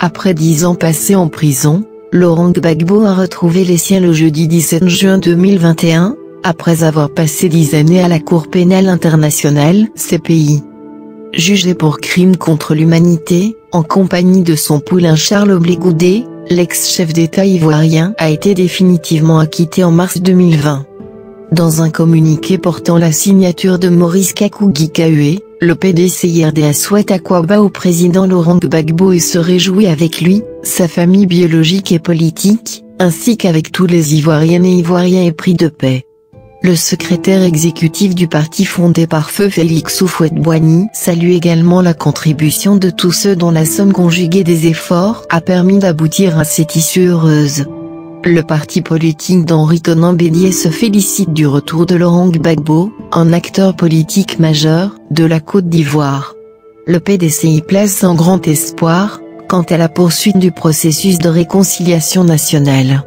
Après dix ans passés en prison, Laurent Gbagbo a retrouvé les siens le jeudi 17 juin 2021, après avoir passé dix années à la Cour pénale internationale CPI. Jugé pour crime contre l'humanité, en compagnie de son poulain Charles Oblégoudet, l'ex-chef d'État ivoirien a été définitivement acquitté en mars 2020. Dans un communiqué portant la signature de Maurice Kakougi Kaue, le PDC-IRDA souhaite Aquaba au président Laurent Gbagbo et se réjouit avec lui, sa famille biologique et politique, ainsi qu'avec tous les Ivoiriennes et Ivoiriens épris de paix. Le secrétaire exécutif du parti fondé par Feu Félix Houphouët-Boigny salue également la contribution de tous ceux dont la somme conjuguée des efforts a permis d'aboutir à cette issue heureuse. Le parti politique d'Henri Conan Bélier se félicite du retour de Laurent Gbagbo, un acteur politique majeur, de la Côte d'Ivoire. Le PDCI place un grand espoir, quant à la poursuite du processus de réconciliation nationale.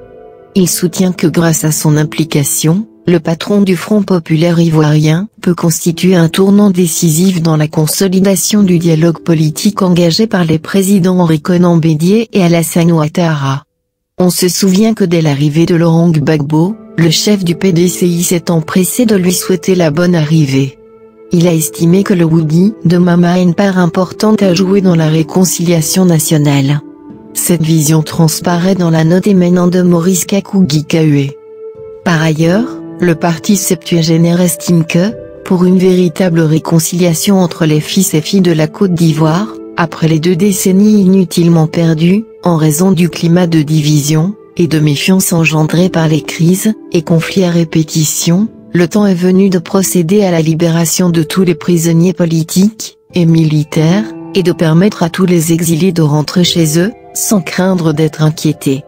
Il soutient que grâce à son implication, le patron du Front populaire ivoirien peut constituer un tournant décisif dans la consolidation du dialogue politique engagé par les présidents Henri Conan Bédier et Alassane Ouattara. On se souvient que dès l'arrivée de Laurent Gbagbo, le chef du PDCI s'est empressé de lui souhaiter la bonne arrivée. Il a estimé que le Woody de Mama a une part importante à jouer dans la réconciliation nationale. Cette vision transparaît dans la note émanant de Maurice Kakougi Kaue. Par ailleurs, le parti septuagénaire estime que, pour une véritable réconciliation entre les fils et filles de la Côte d'Ivoire, après les deux décennies inutilement perdues, en raison du climat de division, et de méfiance engendré par les crises, et conflits à répétition, le temps est venu de procéder à la libération de tous les prisonniers politiques, et militaires, et de permettre à tous les exilés de rentrer chez eux, sans craindre d'être inquiétés.